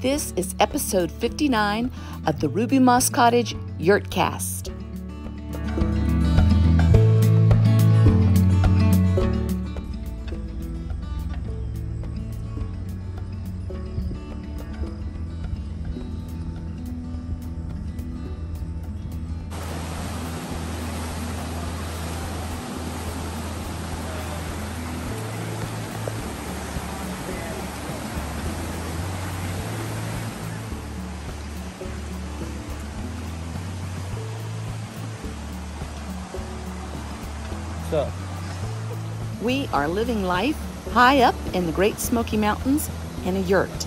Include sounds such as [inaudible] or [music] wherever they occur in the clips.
This is episode 59 of the Ruby Moss Cottage Yurtcast. Are living life high up in the Great Smoky Mountains in a yurt.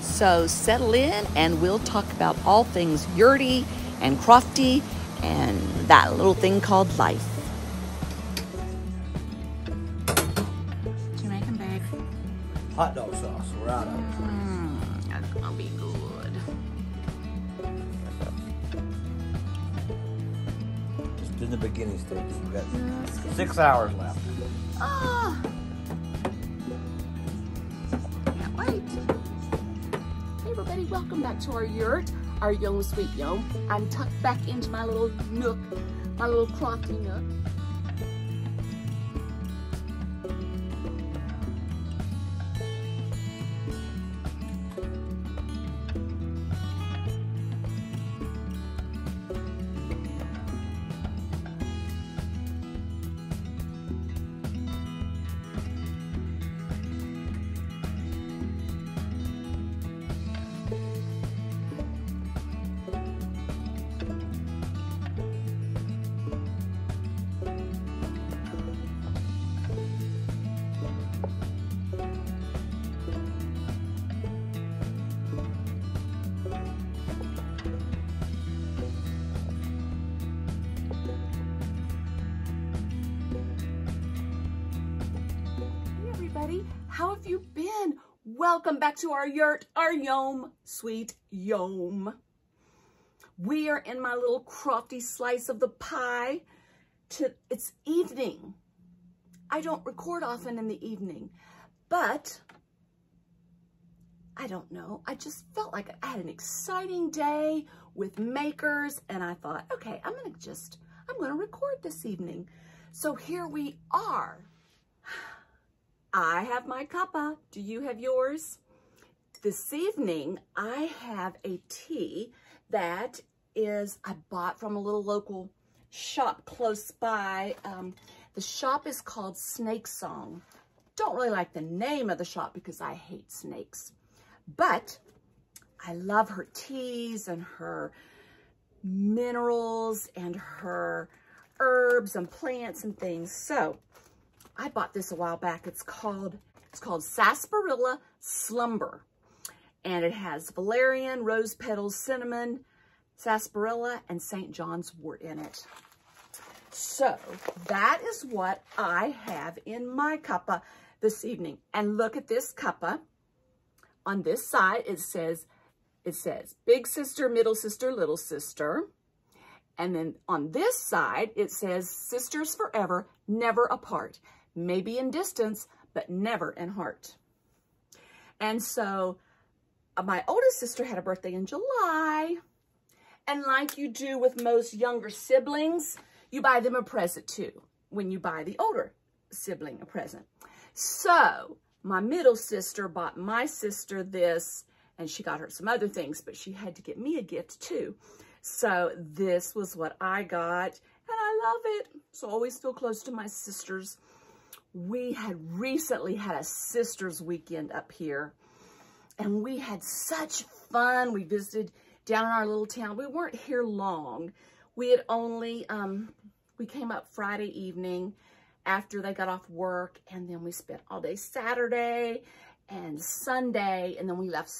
So settle in and we'll talk about all things yurty and crofty and that little thing called life. You making, babe? hot dog sauce. We're out of it. Mm, beginning stages. We've got six hours left. Ah. Can't wait. Hey everybody, welcome back to our yurt, our Yom Sweet Yom. I'm tucked back into my little nook, my little crofty nook. Welcome back to our yurt, our Yom Sweet Yom. We are in my little crofty slice of the pie. To It's evening. I don't record often in the evening, but I don't know. I just felt like I had an exciting day with makers and I thought, okay, I'm going to just, I'm going to record this evening. So here we are. I have my cuppa. Do you have yours? This evening, I have a tea that is, I bought from a little local shop close by. Um, the shop is called Snake Song. Don't really like the name of the shop because I hate snakes. But I love her teas and her minerals and her herbs and plants and things. So I bought this a while back. It's called, it's called Sarsaparilla Slumber. And it has valerian, rose petals, cinnamon, sarsaparilla, and St. John's wort in it. So that is what I have in my cuppa this evening. And look at this cuppa. On this side, it says, it says big sister, middle sister, little sister. And then on this side, it says sisters forever, never apart. Maybe in distance, but never in heart. And so uh, my oldest sister had a birthday in July. And like you do with most younger siblings, you buy them a present too when you buy the older sibling a present. So my middle sister bought my sister this and she got her some other things, but she had to get me a gift too. So this was what I got and I love it. So always feel close to my sisters. We had recently had a sisters weekend up here and we had such fun. We visited down in our little town. We weren't here long. We had only, um, we came up Friday evening after they got off work and then we spent all day Saturday and Sunday and then we left,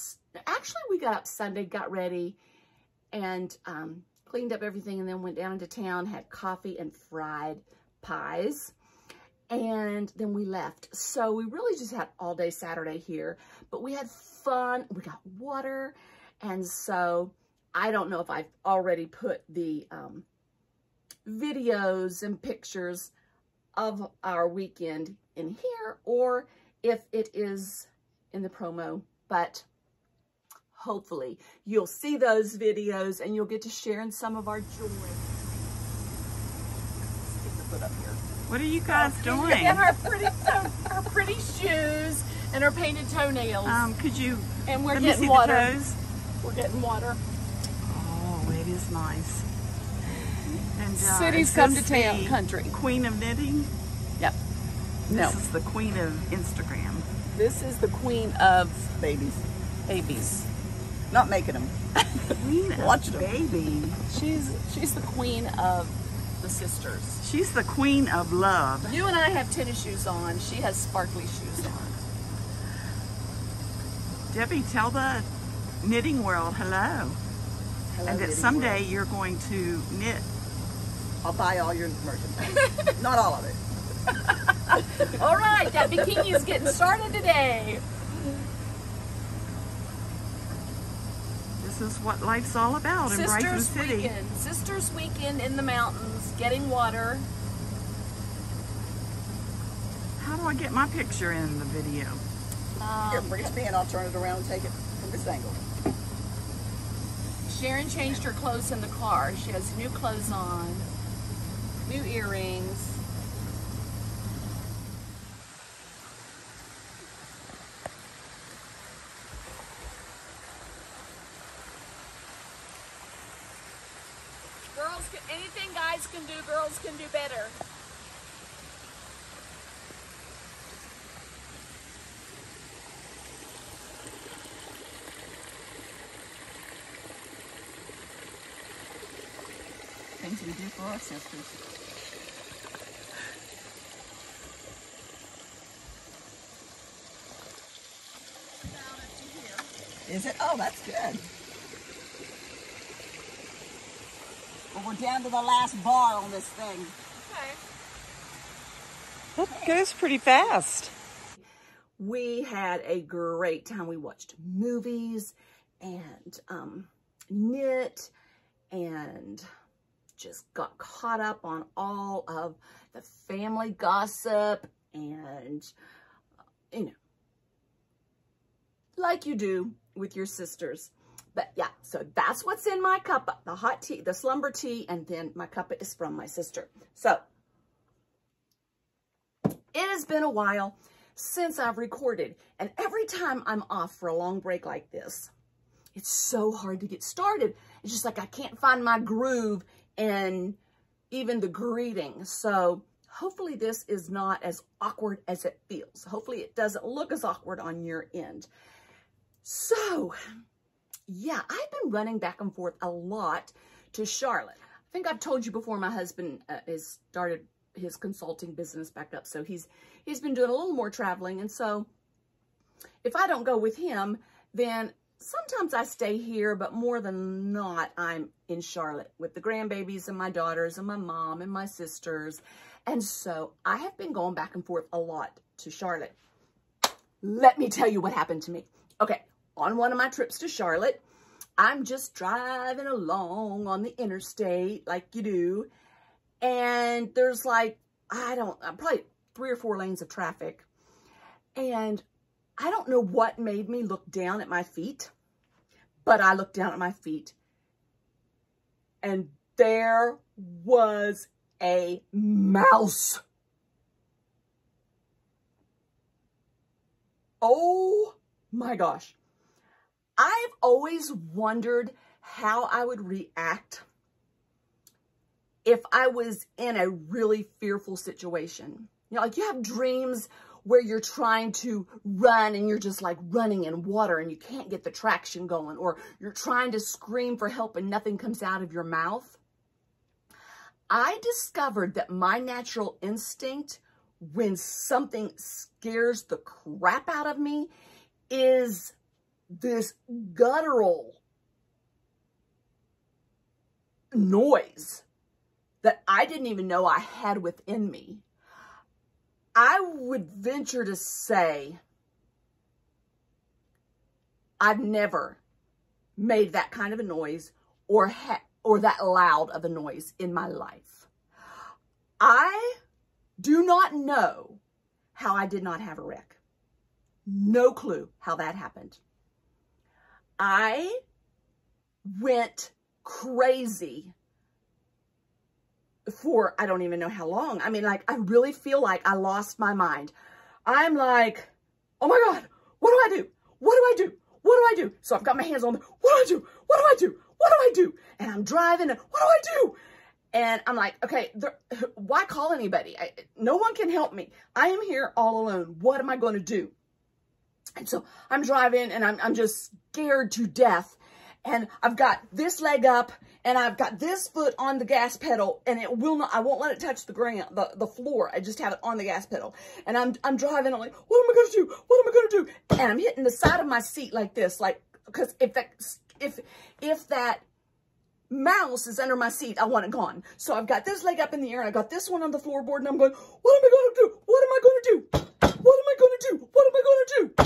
actually we got up Sunday, got ready and um, cleaned up everything and then went down into town, had coffee and fried pies and then we left. So we really just had all day Saturday here, but we had fun. We got water. And so I don't know if I've already put the um, videos and pictures of our weekend in here or if it is in the promo, but hopefully you'll see those videos and you'll get to share in some of our joy. Stick the foot up here. What are you guys doing? And our pretty, our pretty shoes and our painted toenails. Um, could you and we're getting water. We're getting water. Oh, it is nice. And uh, Cities come to town, country. Queen of knitting. Yep. This No. is the queen of Instagram. This is the queen of babies. babies. Not making them. Queen [laughs] of Watch them. baby. She's she's the queen of the sisters. She's the queen of love. You and I have tennis shoes on. She has sparkly shoes on. Debbie, tell the knitting world hello. Hello, and that someday world. you're going to knit. I'll buy all your merchandise. [laughs] Not all of it. [laughs] All right, that bikini is getting started today. This is what life's all about in Brighton Sisters City. weekend. Sisters weekend in the mountains, getting water. How do I get my picture in the video? Here, Um, bring it to me and I'll turn it around and take it from this angle. Sharon changed her clothes in the car. She has new clothes on, new earrings. Girls, can, anything guys can do, girls can do better. Things we do for our sisters. Is it? Oh, that's good. Well, we're down to the last bar on this thing. Okay. That goes pretty fast. we had a great time. We watched movies and um, knit and just got caught up on all of the family gossip and, you know, like you do with your sisters. But yeah, so that's what's in my cup, the hot tea, the slumber tea, and then my cup is from my sister. So it has been a while since I've recorded. And every time I'm off for a long break like this, it's so hard to get started. It's just like I can't find my groove and even the greeting. So hopefully this is not as awkward as it feels. Hopefully it doesn't look as awkward on your end. So yeah, I've been running back and forth a lot to Charlotte. I think I've told you before my husband uh, has started his consulting business back up. So he's he's been doing a little more traveling. And so if I don't go with him, then sometimes I stay here, but more than not, I'm in Charlotte with the grandbabies and my daughters and my mom and my sisters. And so I have been going back and forth a lot to Charlotte. Let me tell you what happened to me. Okay, on one of my trips to Charlotte, I'm just driving along on the interstate like you do. And there's like, I don't, uh, probably three or four lanes of traffic. And I don't know what made me look down at my feet, but I looked down at my feet and there was a mouse. Oh my gosh. I've always wondered how I would react if I was in a really fearful situation. You know, like you have dreams where you're trying to run and you're just like running in water and you can't get the traction going, or you're trying to scream for help and nothing comes out of your mouth. I discovered that my natural instinct when something scares the crap out of me is this guttural noise that I didn't even know I had within me. I would venture to say I've never made that kind of a noise or or that loud of a noise in my life. I do not know how I did not have a wreck. no clue how that happened. I went crazy for I don't even know how long. I mean, like, I really feel like I lost my mind. I'm like, oh my God, what do I do? What do I do? What do I do? So I've got my hands on the, what do I do? What do I do? What do I do? And I'm driving and what do I do? And I'm like, okay, there, why call anybody? I, no one can help me. I am here all alone. What am I going to do? And so I'm driving and I'm, I'm just scared to death. And I've got this leg up and I've got this foot on the gas pedal and it will not, I won't let it touch the ground, the, the floor. I just have it on the gas pedal. And I'm, I'm driving, I'm like, what am I going to do? What am I going to do? And I'm hitting the side of my seat like this, like, because if that, if, if that mouse is under my seat, I want it gone. So I've got this leg up in the air and I got this one on the floorboard and I'm going, what am I going to do? What am I going to do? What am I going to do? What am I going to do?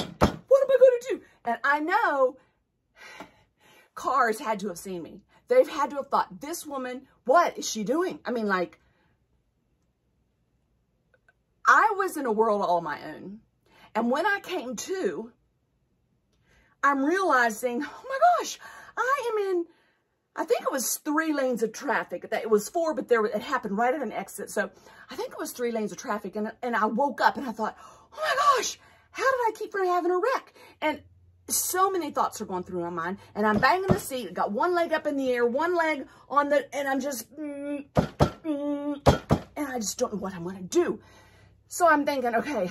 What am I going to do? And I know cars had to have seen me. They've had to have thought, this woman, what is she doing? I mean, like, I was in a world all my own. And when I came to, I'm realizing, oh my gosh, I am in, I think it was three lanes of traffic. That It was four, but there it happened right at an exit. So I think it was three lanes of traffic. And, and I woke up and I thought, oh my gosh, how did I keep from having a wreck? And so many thoughts are going through my mind and I'm banging the seat, got one leg up in the air, one leg on the, and I'm just, mm, mm, and I just don't know what I'm going to do. So I'm thinking, okay,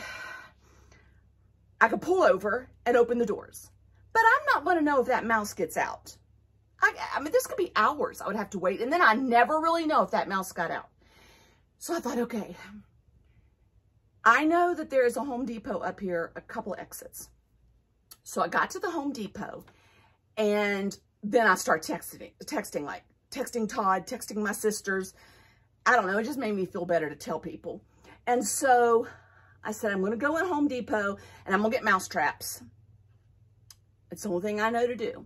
I could pull over and open the doors, but I'm not going to know if that mouse gets out. I, I mean, this could be hours I would have to wait. And then I never really know if that mouse got out. So I thought, okay, I know that there is a Home Depot up here, a couple exits. So I got to the Home Depot and then I start texting, texting like texting Todd, texting my sisters. I don't know. It just made me feel better to tell people. And so I said, I'm going to go in Home Depot and I'm going to get mouse traps. It's the only thing I know to do.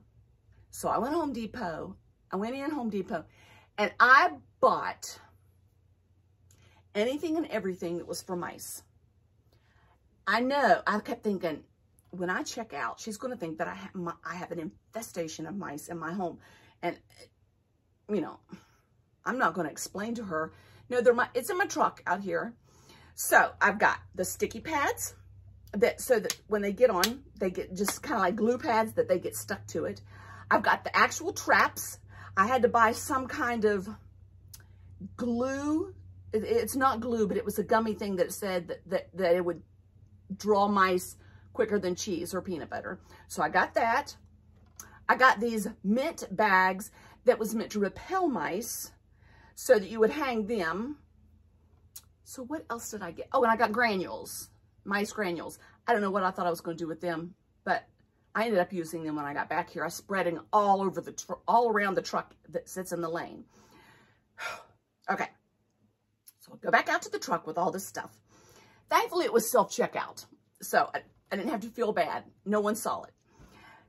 So I went Home Depot. I went in Home Depot and I bought anything and everything that was for mice. I know, I kept thinking, when I check out, she's going to think that I have, my, I have an infestation of mice in my home. And, you know, I'm not going to explain to her. No, they're my, it's in my truck out here. So I've got the sticky pads that, so that when they get on, they get just kind of like glue pads that they get stuck to it. I've got the actual traps. I had to buy some kind of glue. It's not glue, but it was a gummy thing that said that, that, that it would draw mice quicker than cheese or peanut butter. So I got that. I got these mint bags that was meant to repel mice so that you would hang them. So what else did I get? Oh, and I got granules, mice granules. I don't know what I thought I was going to do with them, but I ended up using them when I got back here. I spread them all over the, all around the truck that sits in the lane. [sighs] okay. So I'll go back out to the truck with all this stuff. Thankfully, it was self-checkout. So I, I didn't have to feel bad. No one saw it.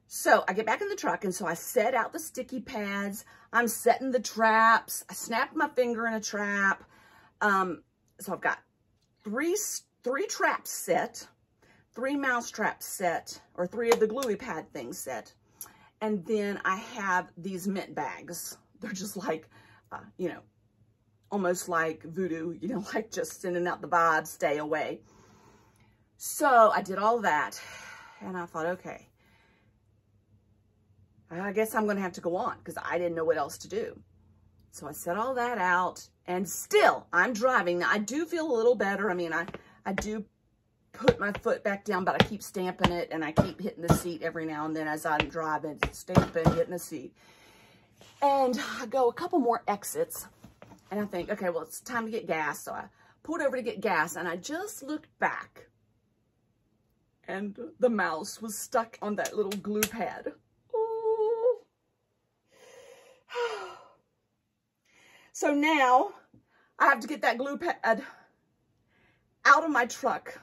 So I get back in the truck, and so I set out the sticky pads. I'm setting the traps. I snapped my finger in a trap. Um, so I've got three, three traps set, three mouse traps set, or three of the gluey pad things set. And then I have these mint bags. [laughs] They're just like, uh, you know, almost like voodoo, you know, [laughs] like just sending out the vibe, stay away. So I did all that and I thought, okay, I guess I'm going to have to go on because I didn't know what else to do. So I set all that out and still I'm driving. Now I do feel a little better. I mean, I, I do put my foot back down, but I keep stamping it and I keep hitting the seat every now and then as I'm driving, stamping, hitting the seat. And I go a couple more exits and I think, okay, well, it's time to get gas. So I pulled over to get gas and I just looked back and the mouse was stuck on that little glue pad. [sighs] So now I have to get that glue pad out of my truck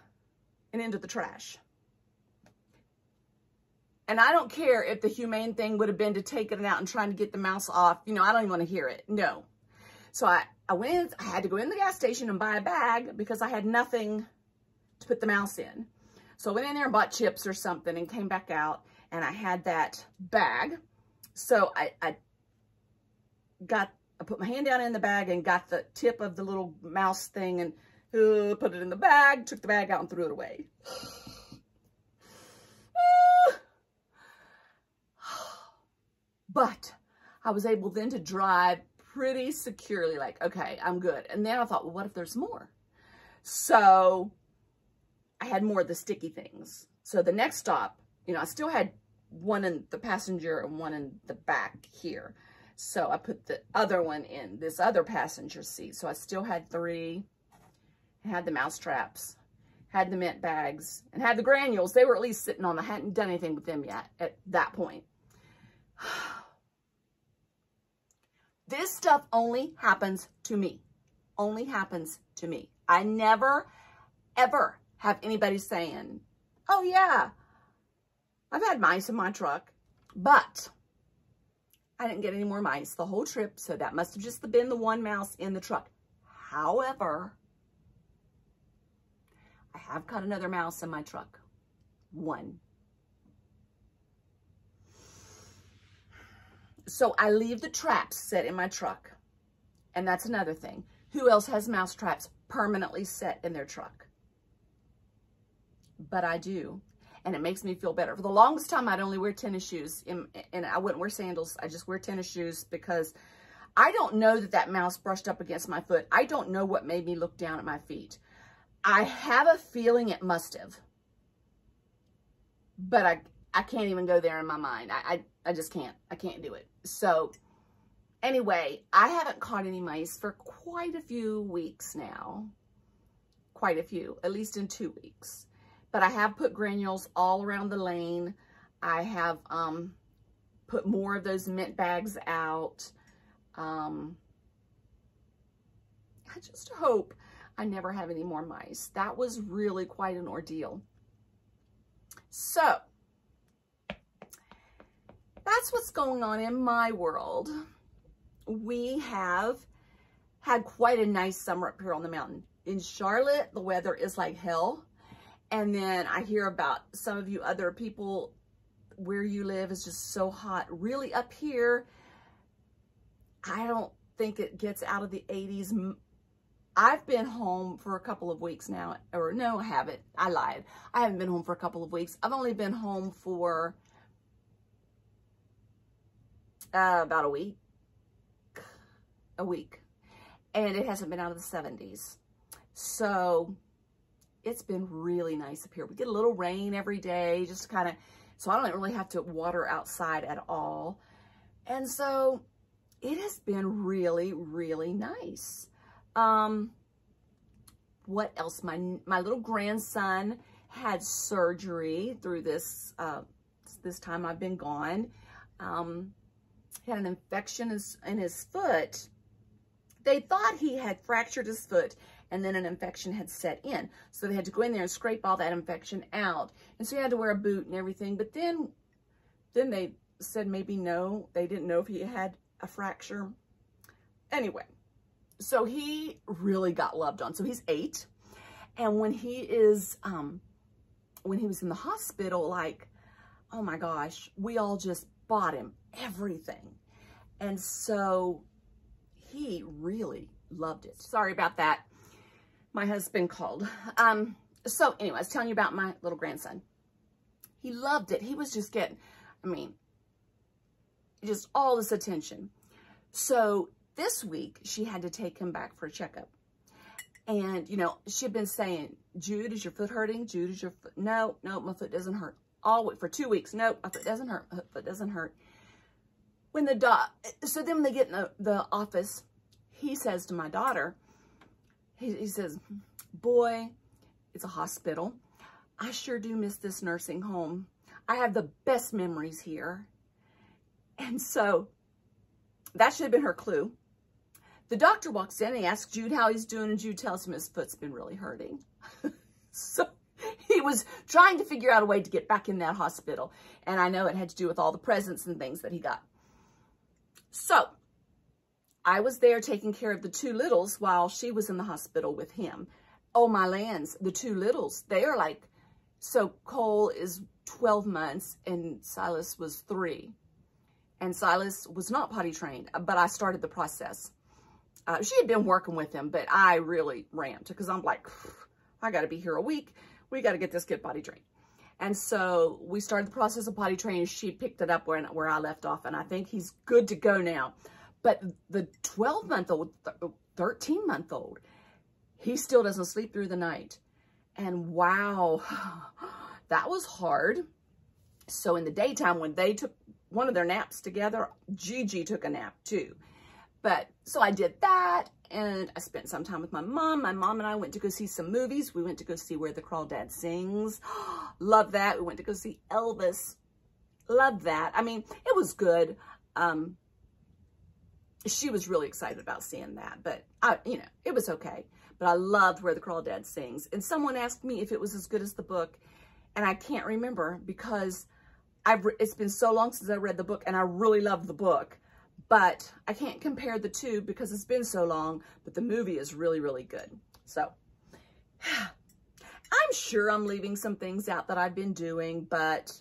and into the trash. And I don't care if the humane thing would have been to take it out and trying to get the mouse off. You know, I don't even want to hear it. No. So I, I went, I had to go in the gas station and buy a bag because I had nothing to put the mouse in. So I went in there and bought chips or something and came back out and I had that bag. So I, I got, I put my hand down in the bag and got the tip of the little mouse thing and uh, put it in the bag, took the bag out and threw it away. [sighs] but I was able then to drive pretty securely like, okay, I'm good. And then I thought, well, what if there's more? So I had more of the sticky things. So the next stop, you know, I still had one in the passenger and one in the back here. So I put the other one in this other passenger seat. So I still had three, had the mouse traps, had the mint bags, and had the granules. They were at least sitting on, I hadn't done anything with them yet at that point. [sighs] This stuff only happens to me. Only happens to me. I never, ever have anybody saying, oh yeah, I've had mice in my truck, but I didn't get any more mice the whole trip, so that must have just been the one mouse in the truck. However, I have caught another mouse in my truck. One. So I leave the traps set in my truck. And that's another thing. Who else has mouse traps permanently set in their truck? But I do. And it makes me feel better. For the longest time, I'd only wear tennis shoes. And, and I wouldn't wear sandals. I just wear tennis shoes because I don't know that that mouse brushed up against my foot. I don't know what made me look down at my feet. I have a feeling it must have. But I, I can't even go there in my mind. I, I, I just can't. I can't do it. So anyway, I haven't caught any mice for quite a few weeks now. Quite a few, at least in two weeks. But I have put granules all around the lane. I have um, put more of those mint bags out. Um, I just hope I never have any more mice. That was really quite an ordeal. So, that's what's going on in my world. We have had quite a nice summer up here on the mountain. In Charlotte, the weather is like hell. And then I hear about some of you other people where you live is just so hot. Really up here, I don't think it gets out of the 80s. I've been home for a couple of weeks now, or no, I haven't. I lied. I haven't been home for a couple of weeks. I've only been home for uh, about a week, a week, and it hasn't been out of the 70s. So it's been really nice up here. We get a little rain every day, just kind of, so I don't really have to water outside at all. And so it has been really, really nice. Um, what else? My, my little grandson had surgery through this, uh, this time I've been gone. Um, had an infection in his foot. They thought he had fractured his foot and then an infection had set in. So they had to go in there and scrape all that infection out. And so he had to wear a boot and everything. But then, then they said maybe no, they didn't know if he had a fracture. Anyway, so he really got loved on. So he's eight. And when he is, um, when he was in the hospital, like, oh my gosh, we all just bought him everything. And so he really loved it. Sorry about that. My husband called. Um, so anyway, I was telling you about my little grandson. He loved it. He was just getting, I mean, just all this attention. So this week, she had to take him back for a checkup. And, you know, she'd been saying, Jude, is your foot hurting? Jude, is your foot? No, no, my foot doesn't hurt. All for two weeks. No, my foot doesn't hurt. My foot doesn't hurt when the doc, so then when they get in the, the office, he says to my daughter, he, he says, boy, it's a hospital. I sure do miss this nursing home. I have the best memories here. And so that should have been her clue. The doctor walks in and he asks Jude how he's doing, and Jude tells him his foot's been really hurting. [laughs] so he was trying to figure out a way to get back in that hospital. And I know it had to do with all the presents and things that he got. So I was there taking care of the two littles while she was in the hospital with him. Oh, my lands, the two littles, they are like so Cole is 12 months and Silas was three. And Silas was not potty trained, but I started the process. Uh, she had been working with him, but I really ramped because I'm like, I got to be here a week. We got to get this kid potty trained. And so we started the process of potty training. She picked it up where, where I left off, and I think he's good to go now. But the 12-month-old, 13-month-old, he still doesn't sleep through the night. And wow, [sighs] that was hard. So in the daytime, when they took one of their naps together, Gigi took a nap too. But so I did that and I spent some time with my mom. My mom and I went to go see some movies. We went to go see Where the Crawdad Sings. [gasps] Love that. We went to go see Elvis. Love that. I mean, it was good. Um, she was really excited about seeing that, but I, you know, it was okay. But I loved Where the Crawdad Sings. And someone asked me if it was as good as the book, and I can't remember because I've it's been so long since I read the book, and I really love the book. But I can't compare the two because it's been so long, but the movie is really, really good. So [sighs] I'm sure I'm leaving some things out that I've been doing, but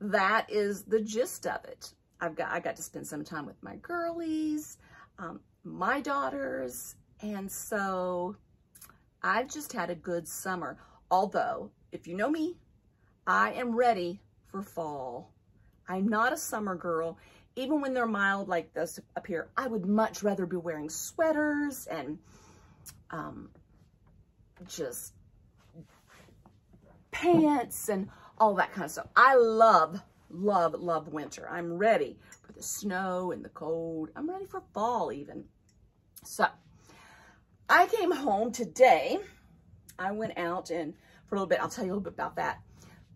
that is the gist of it. I've got, I got to spend some time with my girlies, um, my daughters, and so I've just had a good summer. Although, if you know me, I am ready for fall. I'm not a summer girl. Even when they're mild like this up here, I would much rather be wearing sweaters and um, just pants and all that kind of stuff. I love, love, love winter. I'm ready for the snow and the cold. I'm ready for fall even. So I came home today. I went out and for a little bit, I'll tell you a little bit about that.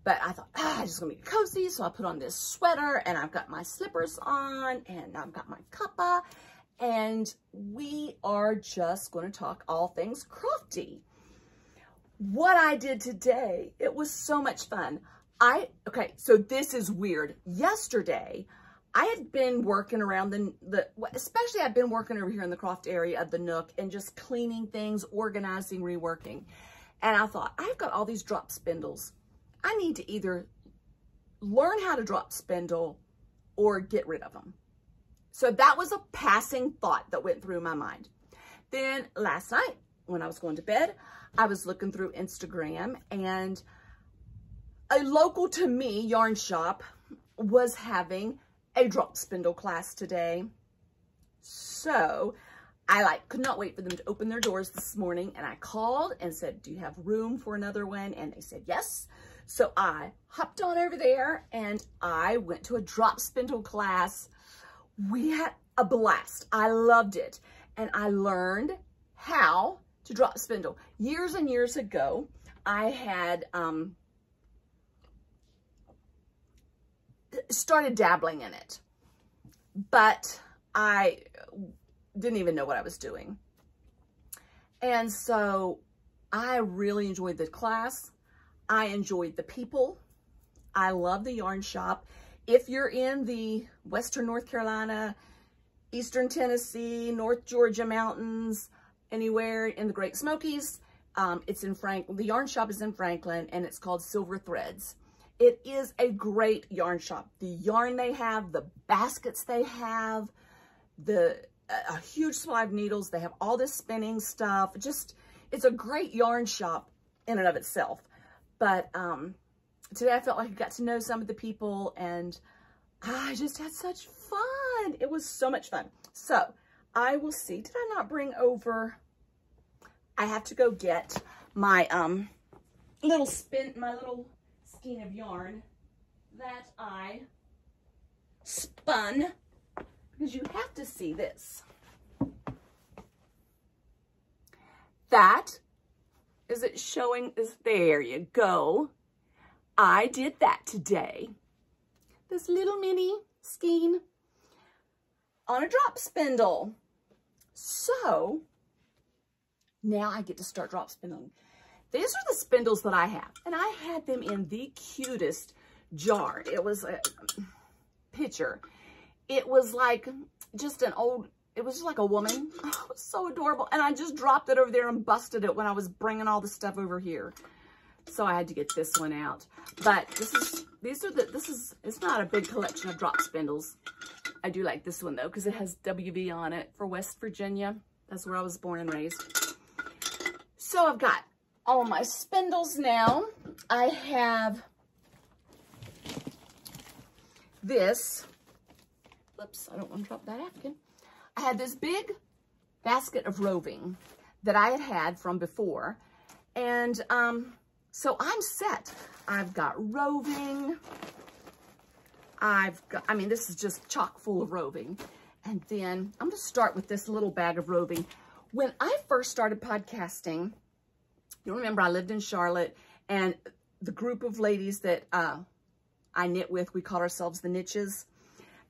But I thought, ah, I just gonna be cozy. So I put on this sweater and I've got my slippers on and I've got my cuppa. And we are just gonna talk all things crofty. What I did today, it was so much fun. I, okay, so this is weird. Yesterday, I had been working around the, the, especially I've been working over here in the croft area of the Nook and just cleaning things, organizing, reworking. And I thought, I've got all these drop spindles. I need to either learn how to drop spindle or get rid of them. So that was a passing thought that went through my mind. Then last night when I was going to bed, I was looking through Instagram and a local to me yarn shop was having a drop spindle class today. So I like could not wait for them to open their doors this morning and I called and said, do you have room for another one? And they said, yes. So I hopped on over there and I went to a drop spindle class. We had a blast. I loved it. And I learned how to drop spindle. Years and years ago, I had um, started dabbling in it, but I didn't even know what I was doing. And so I really enjoyed the class. I enjoyed the people. I love the yarn shop. If you're in the Western North Carolina, Eastern Tennessee, North Georgia mountains, anywhere in the Great Smokies, um, it's in Frank. The yarn shop is in Franklin and it's called Silver Threads. It is a great yarn shop. The yarn they have, the baskets they have, the a huge supply of needles. They have all this spinning stuff. Just, it's a great yarn shop in and of itself. But um, today I felt like I got to know some of the people and I just had such fun. It was so much fun. So I will see. Did I not bring over? I have to go get my um little spin, my little skein of yarn that I spun because you have to see this. That is it showing? Is there you go. I did that today. This little mini skein on a drop spindle. So now I get to start drop spindling. These are the spindles that I have. And I had them in the cutest jar. It was a picture. It was like just an old it was just like a woman. Oh, [gasps] it was so adorable. And I just dropped it over there and busted it when I was bringing all the stuff over here. So I had to get this one out. But this is, these are the, this is, it's not a big collection of drop spindles. I do like this one though, because it has WV on it for West Virginia. That's where I was born and raised. So I've got all my spindles now. I have this. Oops, I don't want to drop that Afghan. I had this big basket of roving that I had had from before. And um, so I'm set. I've got roving. I've got, I mean, this is just chock full of roving. And then I'm going to start with this little bag of roving. When I first started podcasting, you remember I lived in Charlotte and the group of ladies that uh, I knit with, we called ourselves the Niches.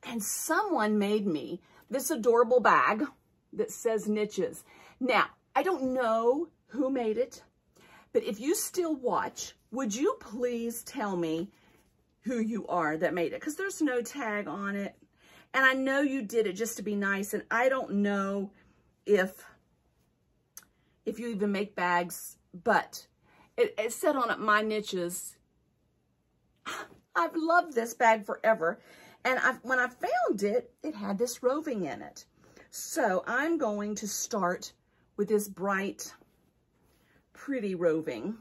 And someone made me this adorable bag that says Niches. Now, I don't know who made it, but if you still watch, would you please tell me who you are that made it? Because there's no tag on it. And I know you did it just to be nice. And I don't know if, if you even make bags, but it, it said on it, my niches. [sighs] I've loved this bag forever. And I, when I found it, it had this roving in it. So I'm going to start with this bright, pretty roving.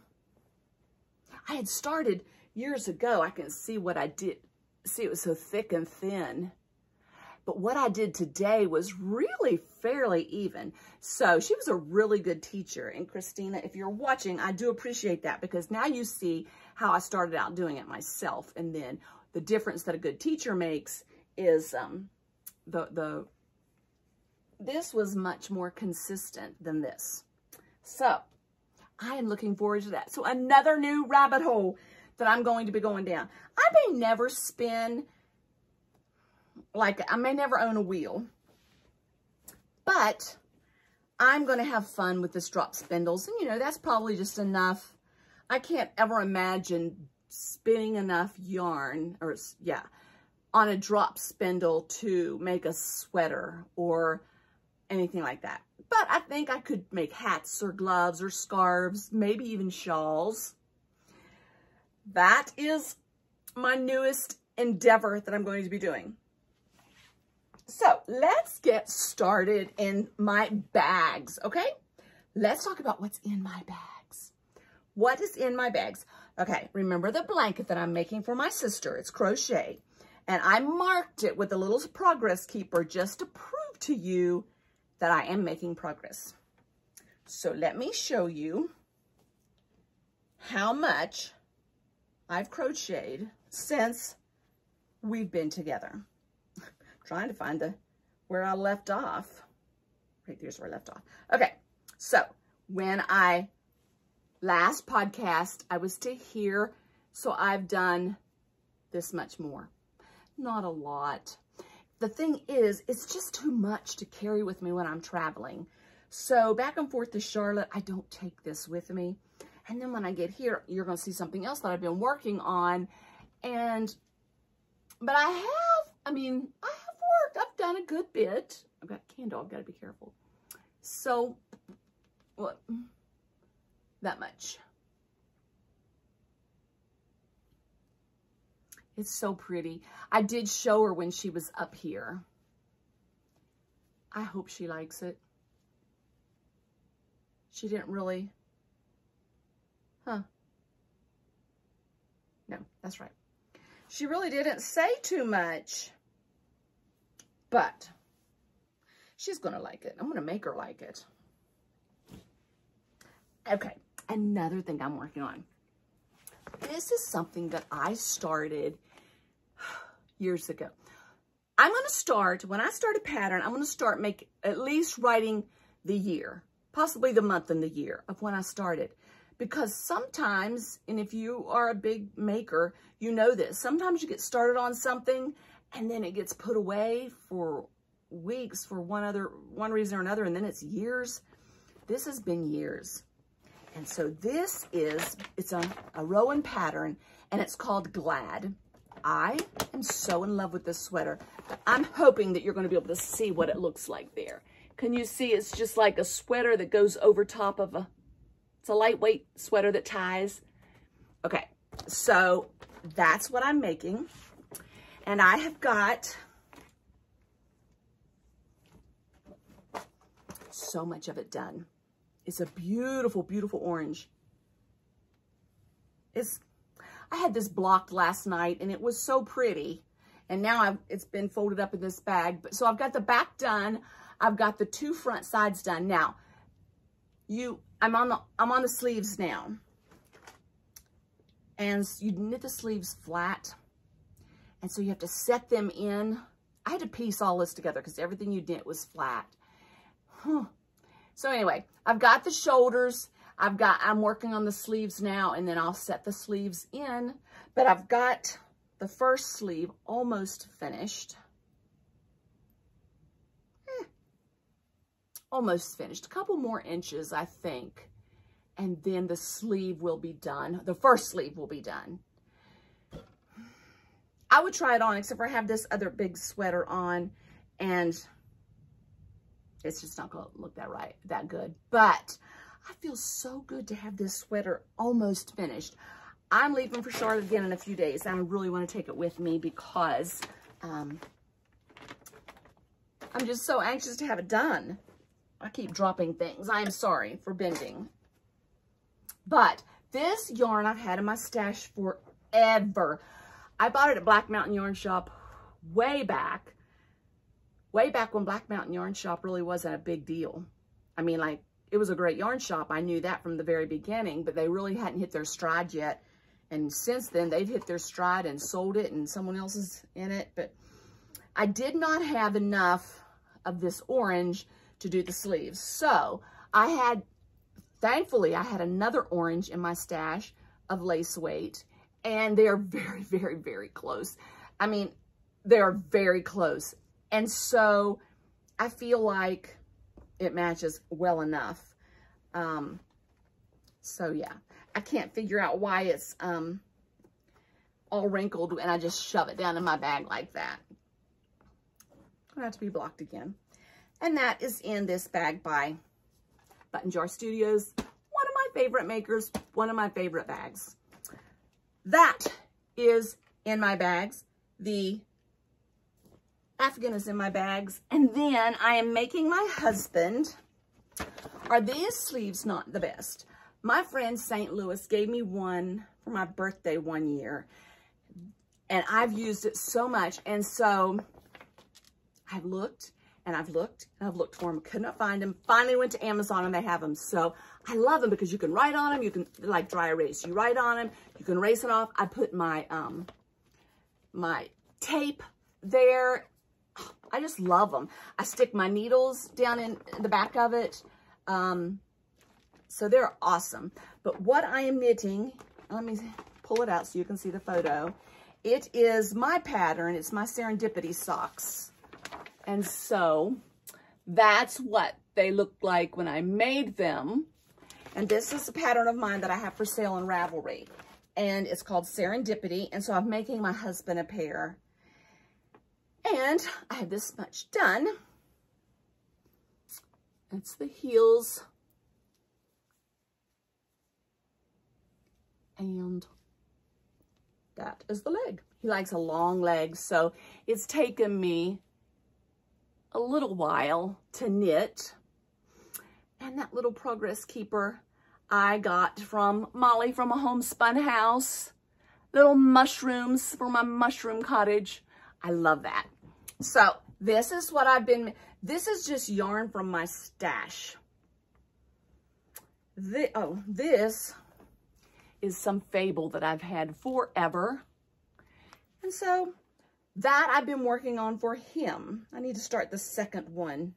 I had started years ago. I can see what I did. See, it was so thick and thin. But what I did today was really fairly even. So she was a really good teacher. And Christina, if you're watching, I do appreciate that because now you see how I started out doing it myself. And then the difference that a good teacher makes is um, the, the this was much more consistent than this. So I am looking forward to that. So another new rabbit hole that I'm going to be going down. I may never spin, like I may never own a wheel, but I'm going to have fun with this drop spindles. And, you know, that's probably just enough. I can't ever imagine spinning enough yarn, or, yeah, on a drop spindle to make a sweater or anything like that. But I think I could make hats or gloves or scarves, maybe even shawls. That is my newest endeavor that I'm going to be doing. So let's get started in my bags, okay? Let's talk about what's in my bags. What is in my bags? Okay, remember the blanket that I'm making for my sister. It's crochet. And I marked it with a little progress keeper just to prove to you that I am making progress. So let me show you how much I've crocheted since we've been together. [laughs] trying to find the where I left off. Right there's where I left off. Okay, so when I last podcast, I was to here, so I've done this much more. Not a lot the thing is, it's just too much to carry with me when I'm traveling. So back and forth to Charlotte, I don't take this with me. And then when I get here, you're going to see something else that I've been working on. And, but I have, I mean, I have worked. I've done a good bit. I've got a candle. I've got to be careful. So, what? That much. It's so pretty. I did show her when she was up here. I hope she likes it. She didn't really, huh? No, that's right. She really didn't say too much, but she's going to like it. I'm going to make her like it. Okay, another thing I'm working on. This is something that I started [sighs] years ago. I'm going to start, when I start a pattern, I'm going to start make at least writing the year, possibly the month and the year of when I started. Because sometimes, and if you are a big maker, you know this, sometimes you get started on something and then it gets put away for weeks for one other, one reason or another, and then it's years. This has been years. And so this is, it's a, a Rowan pattern, and it's called Glad. I am so in love with this sweater. I'm hoping that you're going to be able to see what it looks like there. Can you see it's just like a sweater that goes over top of a, it's a lightweight sweater that ties Okay, so that's what I'm making. And I have got so much of it done. It's a beautiful, beautiful orange. It's, I had this blocked last night and it was so pretty. And now I've, it's been folded up in this bag. But So I've got the back done. I've got the two front sides done. Now, you, I'm on the, I'm on the sleeves now. And you knit the sleeves flat. And so you have to set them in. I had to piece all this together because everything you knit was flat. Huh. So anyway, I've got the shoulders. I've got, I'm working on the sleeves now and then I'll set the sleeves in. But I've got the first sleeve almost finished. Eh, almost finished. A couple more inches, I think. And then the sleeve will be done. The first sleeve will be done. I would try it on, except for I have this other big sweater on. And it's just not to look that right, that good. But I feel so good to have this sweater almost finished. I'm leaving for Charlotte again in a few days. And I really want to take it with me because um, I'm just so anxious to have it done. I keep dropping things. I am sorry for bending. But this yarn I've had in my stash forever. I bought it at Black Mountain Yarn Shop way back. Way back when Black Mountain Yarn Shop really wasn't a big deal. I mean, like, it was a great yarn shop. I knew that from the very beginning, but they really hadn't hit their stride yet and since then, they've hit their stride and sold it and someone else is in it. But I did not have enough of this orange to do the sleeves. So I had, thankfully, I had another orange in my stash of lace weight. And they are [laughs] very, very, very close. I mean, they are very close. And so I feel like it matches well enough. Um, so yeah. I can't figure out why it's um, all wrinkled and I just shove it down in my bag like that. I have to be blocked again. And that is in this bag by Button Jar Studios. One of my favorite makers, one of my favorite bags. That is in my bags. The Afghan is in my bags. And then I am making my husband. Are these sleeves not the best? My friend St. Louis gave me one for my birthday one year. And I've used it so much. And so I've looked and I've looked and I've looked for them. Could not find them. Finally went to Amazon and they have them. So I love them because you can write on them. You can like dry erase. You write on them. You can erase it off. I put my, um, my tape there. I just love them. I stick my needles down in the back of it. Um, so they're awesome. But what I am knitting, let me pull it out so you can see the photo. It is my pattern. It's my Serendipity socks. And so that's what they looked like when I made them. And this is a pattern of mine that I have for sale in Ravelry. And it's called Serendipity. And so I'm making my husband a pair. And I have this much done. That's the heels and that is the leg. He likes a long leg, so it's taken me a little while to knit. And that little progress keeper I got from Molly from a homespun house. Little mushrooms for my mushroom cottage. I love that. So this is what I've been, this is just yarn from my stash. The, oh, this is some fable that I've had forever. And so that I've been working on for him. I need to start the second one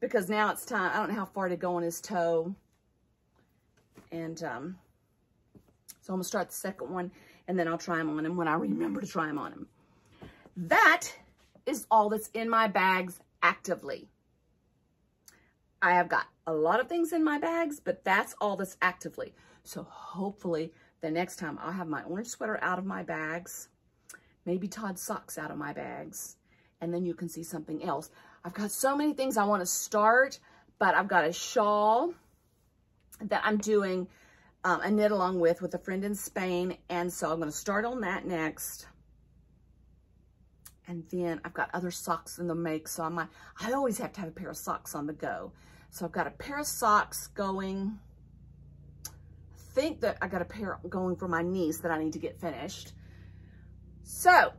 because now it's time. I don't know how far to go on his toe. And um, so I'm going to start the second one and then I'll try them on him when I remember to try them on him. That is all that's in my bags actively. I have got a lot of things in my bags, but that's all that's actively. So hopefully the next time I'll have my orange sweater out of my bags, maybe Todd socks out of my bags, and then you can see something else. I've got so many things I want to start, but I've got a shawl that I'm doing um, a knit along with with a friend in Spain. And so I'm going to start on that next. And then I've got other socks in the make. So I'm, I always have to have a pair of socks on the go. So I've got a pair of socks going. I think that I got a pair going for my niece that I need to get finished. So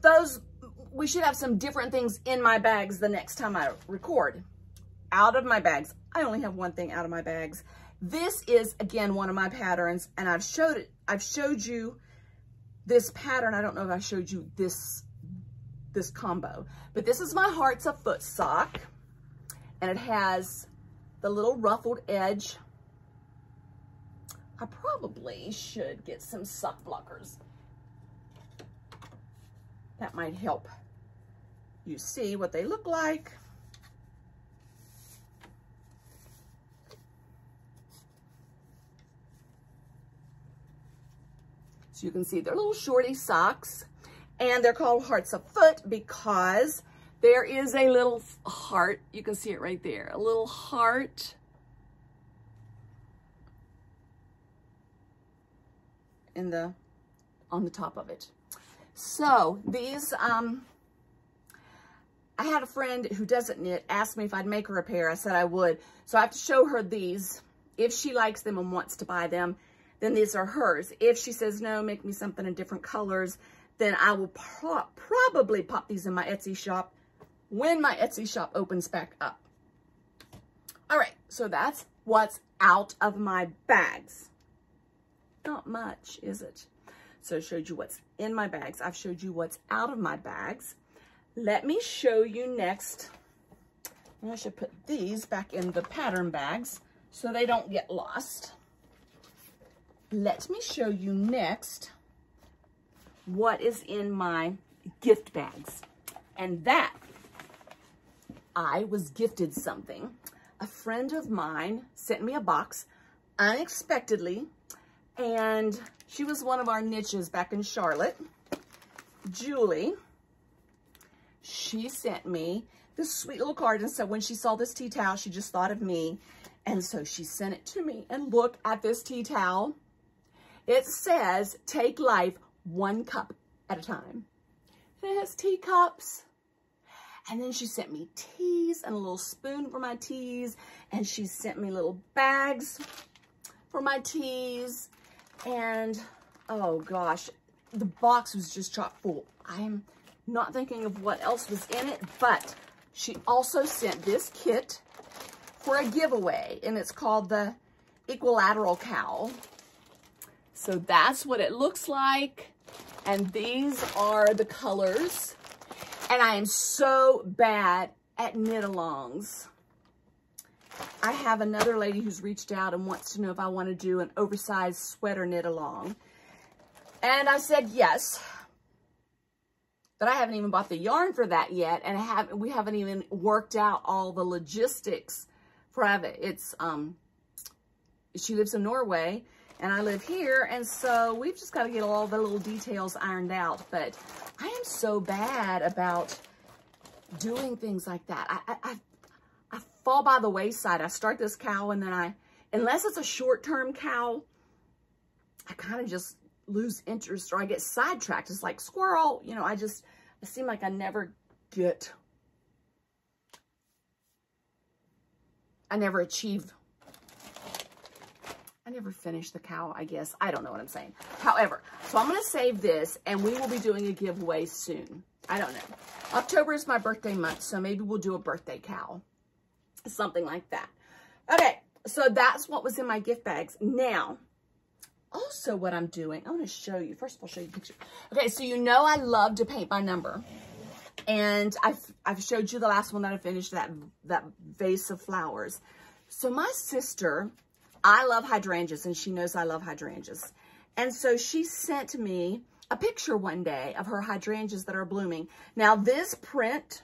those, we should have some different things in my bags the next time I record. Out of my bags. I only have one thing out of my bags. This is, again, one of my patterns, and I've showed it. I've showed you this pattern. I don't know if I showed you this, this combo, but this is my Hearts Afoot sock, and it has the little ruffled edge. I probably should get some sock blockers. That might help you see what they look like. So you can see they're little shorty socks and they're called hearts afoot because there is a little heart. You can see it right there, a little heart. in the on the top of it. So these, um, I had a friend who doesn't knit ask me if I'd make her a pair. I said I would. So I have to show her these. If she likes them and wants to buy them, then these are hers. If she says, no, make me something in different colors, then I will pro probably pop these in my Etsy shop when my Etsy shop opens back up. All right, so that's what's out of my bags. Not much, is it? So I showed you what's in my bags. I've showed you what's out of my bags. Let me show you next. I should put these back in the pattern bags so they don't get lost. Let me show you next what is in my gift bags. And that, I was gifted something. A friend of mine sent me a box unexpectedly and she was one of our niches back in Charlotte. Julie, she sent me this sweet little card. And so when she saw this tea towel, she just thought of me. And so she sent it to me. And look at this tea towel. It says, take life one cup at a time. And it has teacups. And then she sent me teas and a little spoon for my teas. And she sent me little bags for my teas. And, oh gosh, the box was just chock full. I'm not thinking of what else was in it, but she also sent this kit for a giveaway, and it's called the Equilateral Cowl. So that's what it looks like. And these are the colors. And I am so bad at knit-alongs. I have another lady who's reached out and wants to know if I want to do an oversized sweater knit along. And I said yes. But I haven't even bought the yarn for that yet. And haven't, we haven't even worked out all the logistics for it. It's, um, she lives in Norway and I live here. And so we've just got to get all the little details ironed out. But I am so bad about doing things like that. I, I, fall by the wayside. I start this cow and then I, unless it's a short-term cow, I kind of just lose interest or I get sidetracked. It's like squirrel, you know, I just, I seem like I never get, I never achieve, I never finished the cow, I guess. I don't know what I'm saying. However, so I'm going to save this and we will be doing a giveaway soon. I don't know. October is my birthday month, so maybe we'll do a birthday cow something like that. Okay, so that's what was in my gift bags. Now, also what I'm doing, I want to show you. First of all, show you a picture. Okay, so you know I love to paint by number. And I've, I've showed you the last one that I finished, that, that vase of flowers. So my sister, I love hydrangeas, and she knows I love hydrangeas. And so she sent me a picture one day of her hydrangeas that are blooming. Now this print,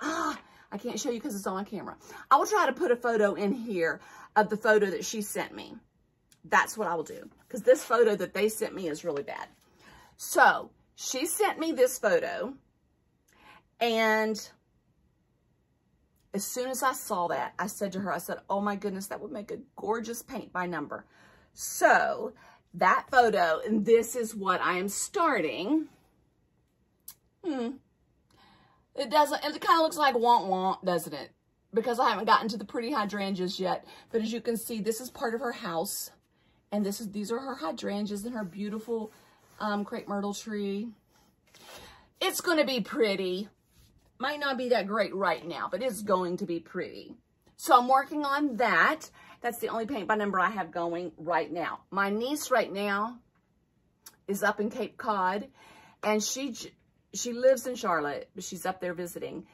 ah, I can't show you because it's on camera. I will try to put a photo in here of the photo that she sent me. That's what I will do because this photo that they sent me is really bad. So she sent me this photo and as soon as I saw that, I said to her, I said, oh my goodness, that would make a gorgeous paint by number. So that photo, and this is what I am starting. Hmm. It doesn't, it kind of looks like want want, doesn't it? Because I haven't gotten to the pretty hydrangeas yet. But as you can see, this is part of her house. And this is these are her hydrangeas and her beautiful um, crepe myrtle tree. It's going to be pretty. Might not be that great right now, but it's going to be pretty. So I'm working on that. That's the only paint by number I have going right now. My niece right now is up in Cape Cod, and she she lives in Charlotte, but she's up there visiting.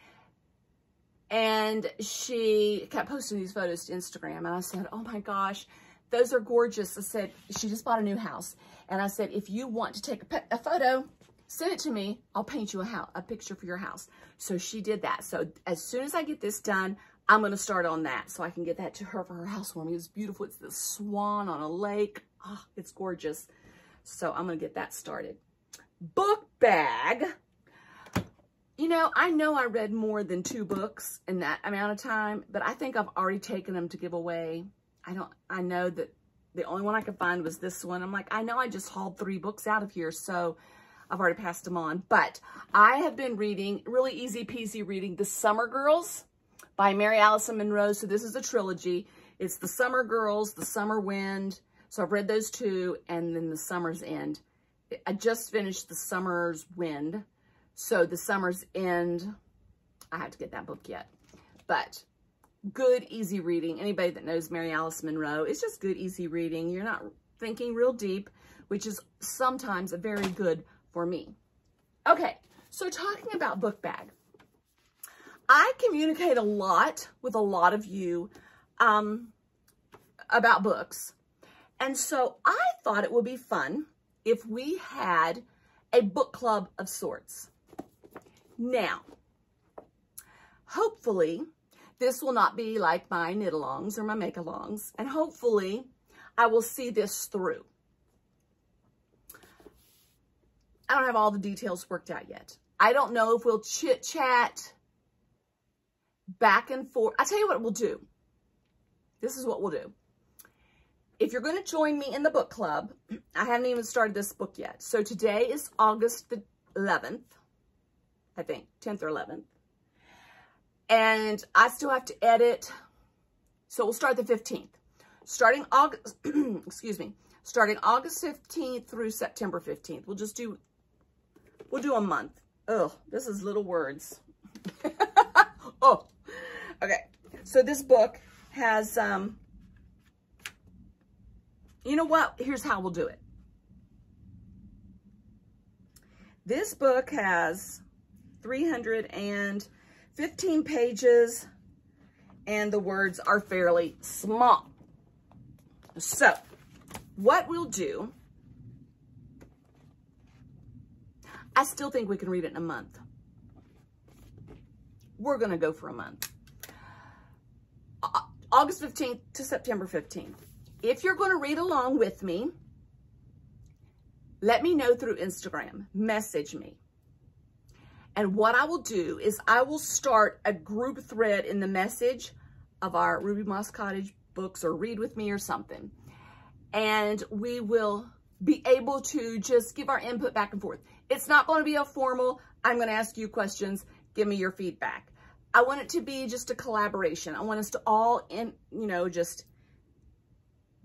And she kept posting these photos to Instagram, and I said, oh my gosh, those are gorgeous. I said, she just bought a new house. And I said, if you want to take a, a photo, send it to me. I'll paint you a, house, a picture for your house. So she did that. So as soon as I get this done, I'm going to start on that so I can get that to her for her housewarming. It's beautiful. It's the swan on a lake. Oh, it's gorgeous. So I'm going to get that started. Book bag. You know, I know I read more than two books in that amount of time, but I think I've already taken them to give away. I don't, I know that the only one I could find was this one. I'm like, I know I just hauled three books out of here, so I've already passed them on. But I have been reading, really easy peasy reading, The Summer Girls by Mary Alice Monroe. So this is a trilogy. It's The Summer Girls, The Summer Wind. So I've read those two, and then The Summer's End. I just finished The Summer's Wind. So The Summer's End, I have to get that book yet. But good, easy reading. Anybody that knows Mary Alice Monroe, it's just good, easy reading. You're not thinking real deep, which is sometimes a very good for me. Okay, so talking about book bag. I communicate a lot with a lot of you um, about books. And so I thought it would be fun if we had a book club of sorts. Now, hopefully, this will not be like my knit-alongs or my make-alongs, and hopefully I will see this through. I don't have all the details worked out yet. I don't know if we'll chit-chat back and forth. I tell you what we'll do. This is what we'll do. If you're going to join me in the book club, [clears throat] I haven't even started this book yet. So today is August the 11th, I think, 10th or 11th. And I still have to edit. So we'll start the 15th. Starting August, [clears throat] excuse me, starting August 15th through September 15th. We'll just do, we'll do a month. Oh, this is little words. [laughs] oh, okay. So this book has, um, you know what? Here's how we'll do it. This book has 315 pages and the words are fairly small. So what we'll do, I still think we can read it in a month. We're going to go for a month. August 15th to September 15th. If you're going to read along with me, let me know through Instagram. Message me. And what I will do is I will start a group thread in the message of our Ruby Moss Cottage books or read with me or something. And we will be able to just give our input back and forth. It's not going to be a formal, I'm going to ask you questions, give me your feedback. I want it to be just a collaboration. I want us to all, in, you know, just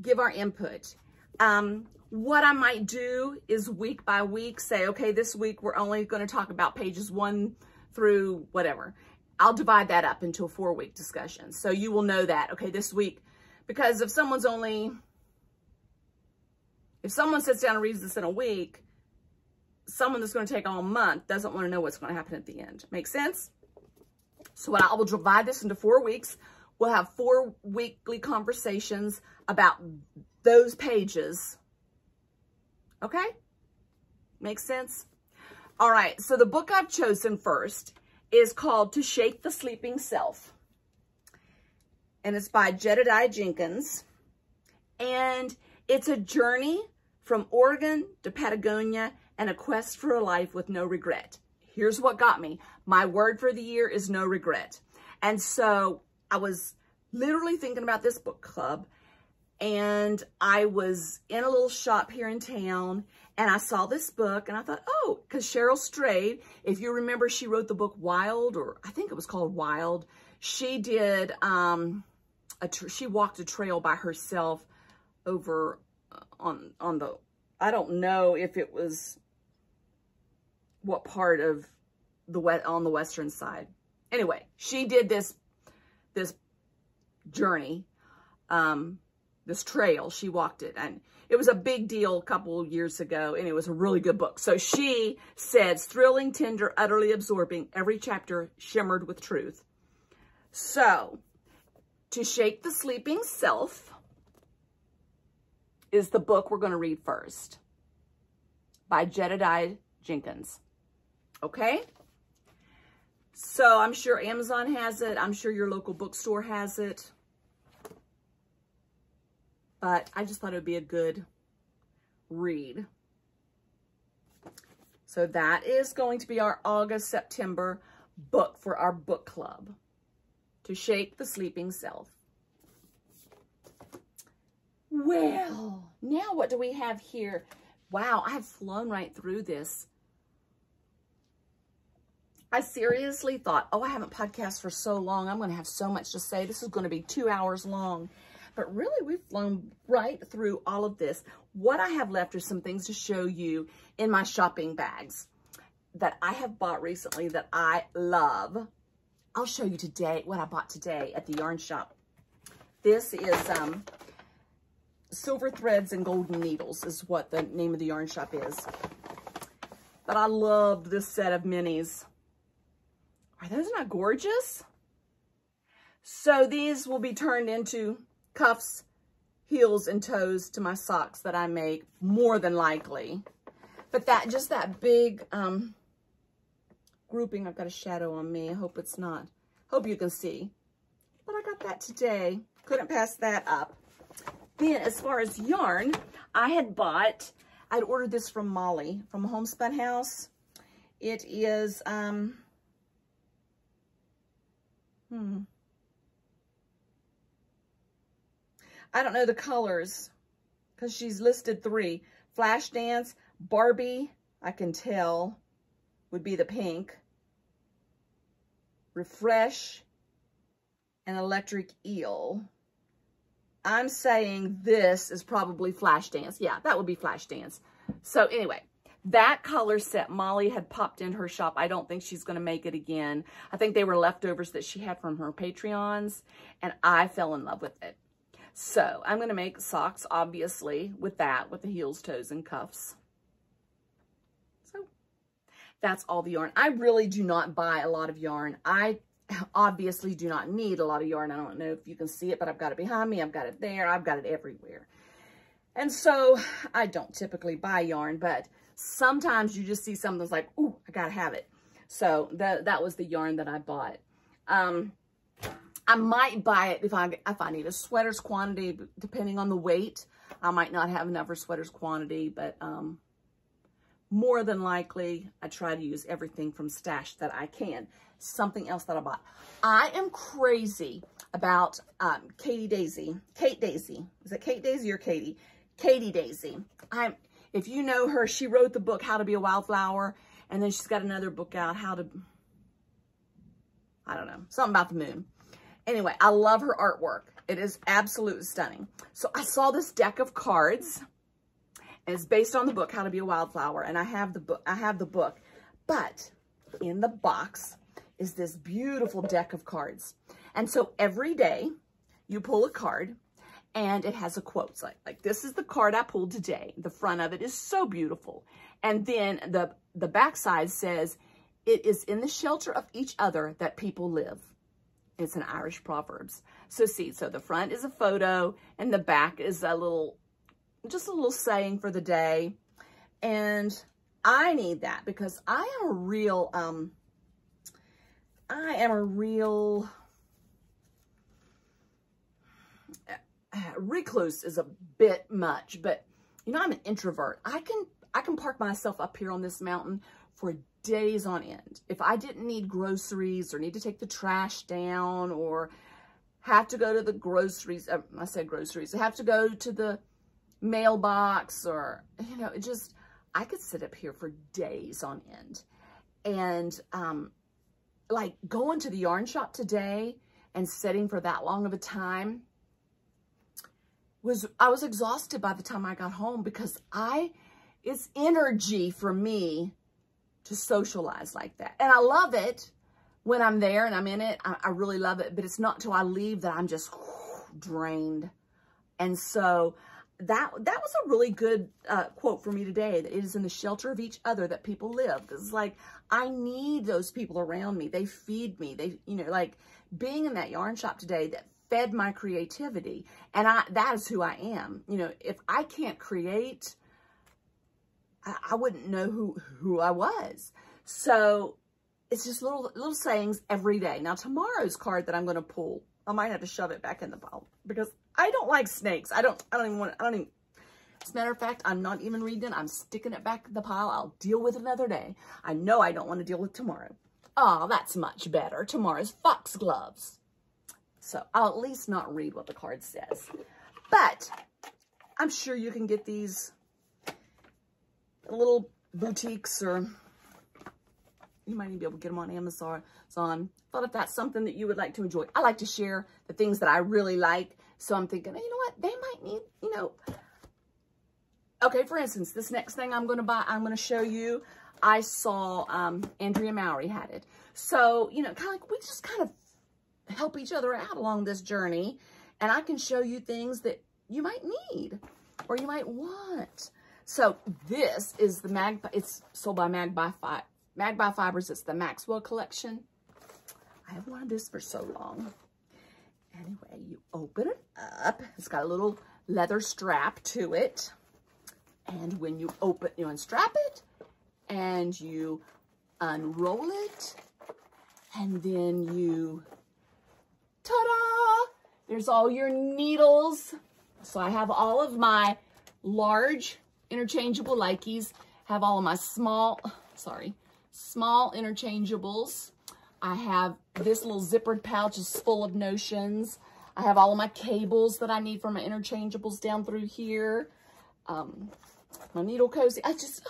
give our input. Um, what I might do is week by week say, okay, this week we're only going to talk about pages one through whatever. I'll divide that up into a four week discussion. So you will know that, okay, this week, because if someone's only, if someone sits down and reads this in a week, someone that's going to take all month doesn't want to know what's going to happen at the end. Make sense? So I will divide this into four weeks. We'll have four weekly conversations about those pages Okay? Makes sense? All right, so the book I've chosen first is called To Shake the Sleeping Self. And it's by Jedidiah Jenkins. And it's a journey from Oregon to Patagonia and a quest for a life with no regret. Here's what got me. My word for the year is no regret. And so I was literally thinking about this book club and I was in a little shop here in town and I saw this book and I thought, oh, because Cheryl Strayed, if you remember, she wrote the book Wild, or I think it was called Wild. She did, um, a she walked a trail by herself over uh, on, on the, I don't know if it was what part of the wet on the western side. Anyway, she did this, this journey, um, this trail. She walked it and it was a big deal a couple years ago and it was a really good book. So she says, thrilling, tender, utterly absorbing, every chapter shimmered with truth. So, To Shake the Sleeping Self is the book we're going to read first by Jedidiah Jenkins. Okay? So I'm sure Amazon has it. I'm sure your local bookstore has it. But I just thought it would be a good read. So that is going to be our August, September book for our book club. To Shake the Sleeping Self. Well, now what do we have here? Wow, I have flown right through this. I seriously thought, oh, I haven't podcast for so long. I'm going to have so much to say. This is going to be two hours long. But really, we've flown right through all of this. What I have left are some things to show you in my shopping bags that I have bought recently that I love. I'll show you today what I bought today at the yarn shop. This is um, Silver Threads and Golden Needles is what the name of the yarn shop is. But I loved this set of minis. Are those not gorgeous? So these will be turned into cuffs, heels, and toes to my socks that I make, more than likely. But that, just that big um, grouping, I've got a shadow on me. I hope it's not, hope you can see. But I got that today. Couldn't pass that up. Then as far as yarn, I had bought, I'd ordered this from Molly from Homespun House. It is, um, Hmm. I don't know the colors because she's listed three. Flash Dance, Barbie, I can tell, would be the pink. Refresh, and Electric Eel. I'm saying this is probably Flash Dance. Yeah, that would be Flash Dance. So anyway, that color set Molly had popped in her shop. I don't think she's going to make it again. I think they were leftovers that she had from her Patreons, and I fell in love with it. So I'm going to make socks, obviously, with that, with the heels, toes, and cuffs. So that's all the yarn. I really do not buy a lot of yarn. I obviously do not need a lot of yarn. I don't know if you can see it, but I've got it behind me. I've got it there. I've got it everywhere. And so I don't typically buy yarn, but Sometimes you just see something that's like, ooh, I gotta have it. So that, that was the yarn that I bought. Um, I might buy it if I, if I need a sweater's quantity, depending on the weight. I might not have enough for sweater's quantity, but um, more than likely, I try to use everything from stash that I can. Something else that I bought. I am crazy about um, Katie Daisy. Kate Daisy. Is it Kate Daisy or Katie? Katie Daisy. I'm if you know her, she wrote the book, How to Be a Wildflower, and then she's got another book out, How to, I don't know, something about the moon. Anyway, I love her artwork. It is absolutely stunning. So I saw this deck of cards. It's based on the book, How to Be a Wildflower. And I have the book. I have the book. But in the box is this beautiful deck of cards. And so every day you pull a card and it has a quote. like, like this is the card I pulled today. The front of it is so beautiful. And then the, the back side says, it is in the shelter of each other that people live. It's an Irish Proverbs. So see, so the front is a photo and the back is a little, just a little saying for the day. And I need that because I am a real, um, I am a real, [sighs] recluse is a bit much, but you know, I'm an introvert. I can, I can park myself up here on this mountain for days on end. If I didn't need groceries or need to take the trash down or have to go to the groceries. Uh, I said groceries. I have to go to the mailbox or, you know, it just, I could sit up here for days on end. And um, like going to the yarn shop today and sitting for that long of a time was, I was exhausted by the time I got home because I, it's energy for me to socialize like that. And I love it when I'm there and I'm in it. I, I really love it, but it's not till I leave that I'm just [sighs] drained. And so that that was a really good uh, quote for me today. That it is in the shelter of each other that people live. It's like I need those people around me. They feed me. They you know like being in that yarn shop today that fed my creativity, and I that is who I am. You know, if I can't create, I, I wouldn't know who who I was. So it's just little little sayings every day. Now tomorrow's card that I'm going to pull, I might have to shove it back in the pile because I don't like snakes. I don't, I don't even want, I don't even, as a matter of fact, I'm not even reading it. I'm sticking it back in the pile. I'll deal with it another day. I know I don't want to deal with tomorrow. Oh, that's much better. Tomorrow's foxgloves. So I'll at least not read what the card says. But I'm sure you can get these little boutiques or you might even be able to get them on Amazon. Thought if that's something that you would like to enjoy. I like to share the things that I really like. So I'm thinking, you know what? They might need, you know. Okay, for instance, this next thing I'm going to buy, I'm going to show you. I saw um, Andrea Mowry had it. So, you know, kind of like we just kind of help each other out along this journey. And I can show you things that you might need or you might want. So this is the Mag, it's sold by Magpie, Fi Fibers. It's the Maxwell collection. I have wanted this for so long. Anyway, you open it up. It's got a little leather strap to it. And when you open, you unstrap it and you unroll it and then you, ta-da! There's all your needles. So I have all of my large interchangeable Likes, have all of my small, sorry, small interchangeables. I have this little zippered pouch is full of notions. I have all of my cables that I need for my interchangeables down through here. Um, my needle cozy. I just,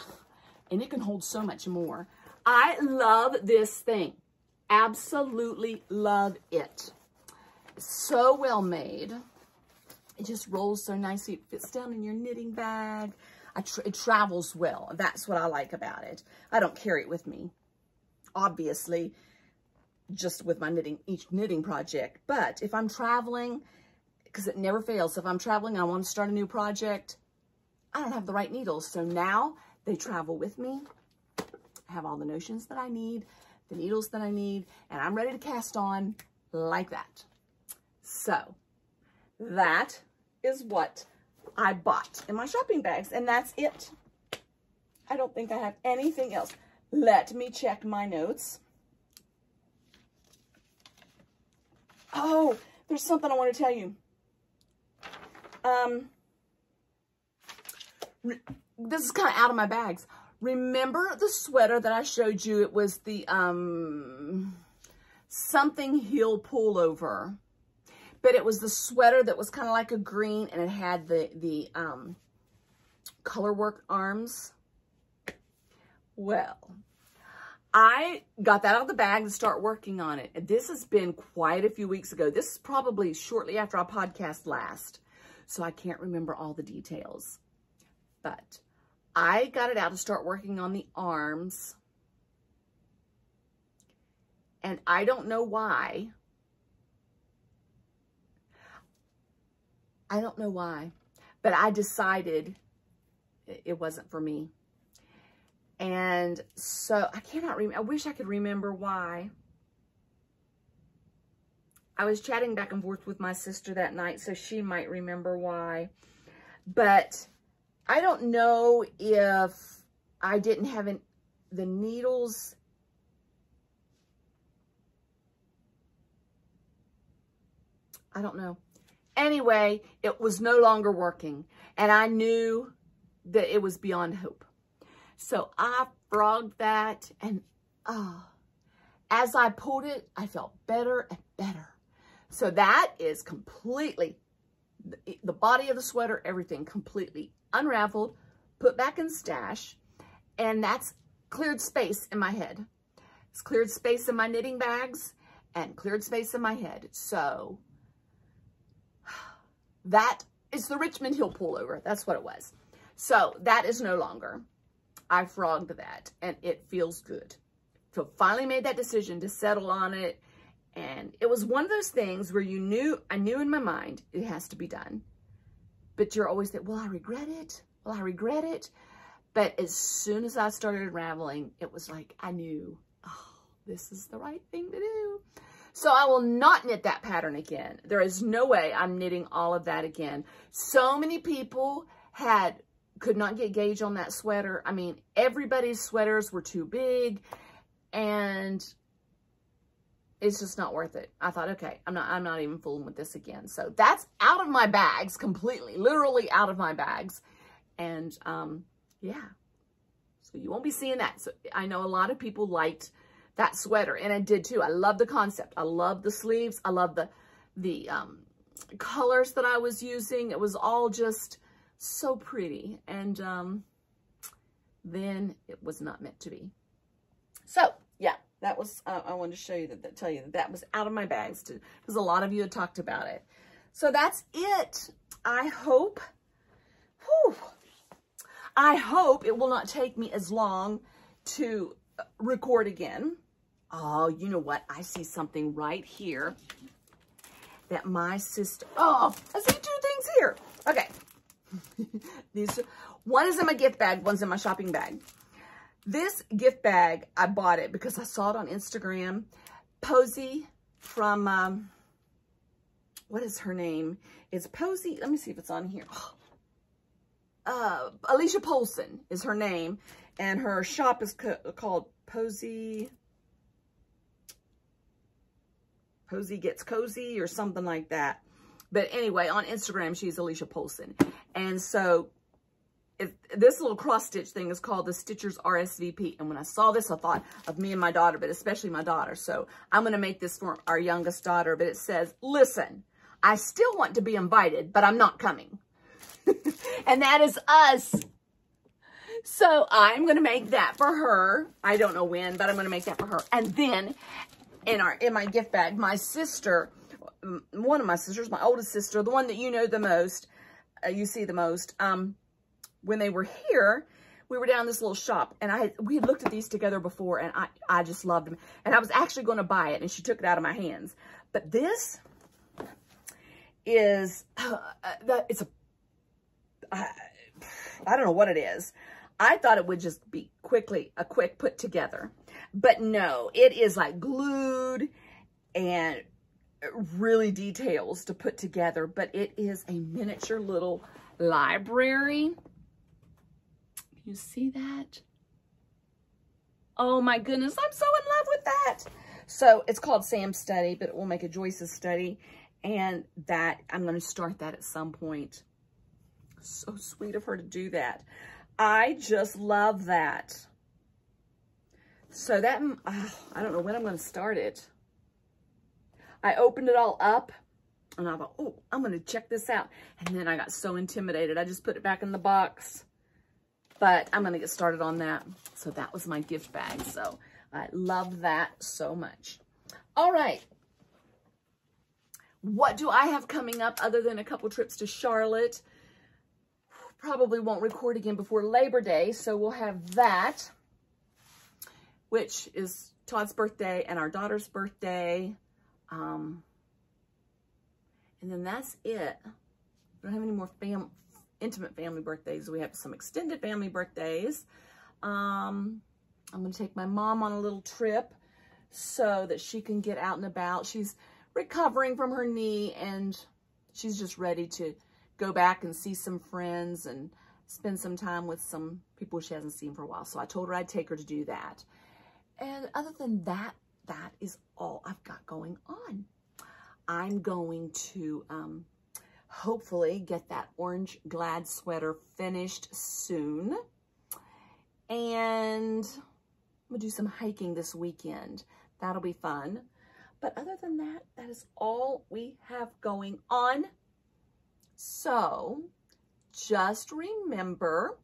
and it can hold so much more. I love this thing. Absolutely love it. So well made. It just rolls so nicely. It fits down in your knitting bag. Tra it travels well. That's what I like about it. I don't carry it with me, obviously, just with my knitting, each knitting project. But if I'm traveling, because it never fails, if I'm traveling, I want to start a new project, I don't have the right needles. So now they travel with me. I have all the notions that I need, the needles that I need, and I'm ready to cast on like that. So that is what I bought in my shopping bags, and that's it. I don't think I have anything else. Let me check my notes. Oh, there's something I want to tell you. Um, this is kind of out of my bags. Remember the sweater that I showed you? It was the um something heel pullover. But it was the sweater that was kind of like a green and it had the, the um, color work arms. Well, I got that out of the bag to start working on it. This has been quite a few weeks ago. This is probably shortly after our podcast last. So I can't remember all the details. But I got it out to start working on the arms. And I don't know why. I don't know why. But I decided it wasn't for me. And so I cannot remember. I wish I could remember why. I was chatting back and forth with my sister that night, so she might remember why. But I don't know if I didn't have an, the needles. I don't know. Anyway, it was no longer working. And I knew that it was beyond hope. So I frogged that and oh, as I pulled it, I felt better and better. So that is completely, the, the body of the sweater, everything completely unraveled, put back in stash, and that's cleared space in my head. It's cleared space in my knitting bags and cleared space in my head. So that is the Richmond Hill pullover. That's what it was. So that is no longer. I frogged that and it feels good. So finally made that decision to settle on it. And it was one of those things where you knew, I knew in my mind it has to be done. But you're always that, will I regret it? Will I regret it? But as soon as I started unraveling, it was like, I knew, oh, this is the right thing to do. So I will not knit that pattern again. There is no way I'm knitting all of that again. So many people had could not get gauge on that sweater. I mean, everybody's sweaters were too big and it's just not worth it. I thought, okay, I'm not, I'm not even fooling with this again. So that's out of my bags completely, literally out of my bags. And, um, yeah, so you won't be seeing that. So I know a lot of people liked that sweater and I did too. I love the concept. I love the sleeves. I love the, the, um, colors that I was using. It was all just, so pretty. And um, then it was not meant to be. So yeah, that was, uh, I wanted to show you that, that, tell you that that was out of my bags because a lot of you had talked about it. So that's it. I hope, whew, I hope it will not take me as long to record again. Oh, you know what? I see something right here that my sister, oh, I see two things here. Okay, [laughs] These, one is in my gift bag, one's in my shopping bag. This gift bag, I bought it because I saw it on Instagram. Posy from, um, what is her name? It's Posy. Let me see if it's on here. [gasps] Uh, Alicia Paulson is her name. And her shop is called Posy. Posy Gets Cozy or something like that. But anyway, on Instagram, she's Alicia Paulson. And so this little cross stitch thing is called the Stitchers RSVP. And when I saw this, I thought of me and my daughter, but especially my daughter. So I'm going to make this for our youngest daughter. But it says, listen, I still want to be invited, but I'm not coming. [laughs] and that is us. So I'm going to make that for her. I don't know when, but I'm going to make that for her. And then in our in my gift bag, my sister one of my sisters, my oldest sister, the one that you know the most, uh, you see the most, um, when they were here, we were down this little shop and I we had looked at these together before and I, I just loved them. And I was actually going to buy it and she took it out of my hands. But this is, [sighs] uh, it's a, I, I don't know what it is. I thought it would just be quickly, a quick put together. But no, it is like glued and really details to put together, but it is a miniature little library. You see that? Oh my goodness, I'm so in love with that. So it's called Sam's Study, but it will make a Joyce's Study. And that, I'm going to start that at some point. So sweet of her to do that. I just love that. So that, oh, I don't know when I'm going to start it. I opened it all up and I thought, oh, I'm going to check this out. And then I got so intimidated. I just put it back in the box. But I'm going to get started on that. So that was my gift bag. So I love that so much. All right. What do I have coming up other than a couple trips to Charlotte? Probably won't record again before Labor Day. So we'll have that, which is Todd's birthday and our daughter's birthday. Um, and then that's it. We don't have any more fam intimate family birthdays. We have some extended family birthdays. Um, I'm going to take my mom on a little trip so that she can get out and about. She's recovering from her knee and she's just ready to go back and see some friends and spend some time with some people she hasn't seen for a while. So I told her I'd take her to do that. And other than that, that is all I've got going on. I'm going to um, hopefully get that orange glad sweater finished soon. And I'm to do some hiking this weekend. That'll be fun. But other than that, that is all we have going on. So just remember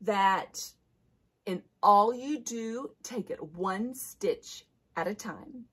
that in all you do, take it one stitch at a time.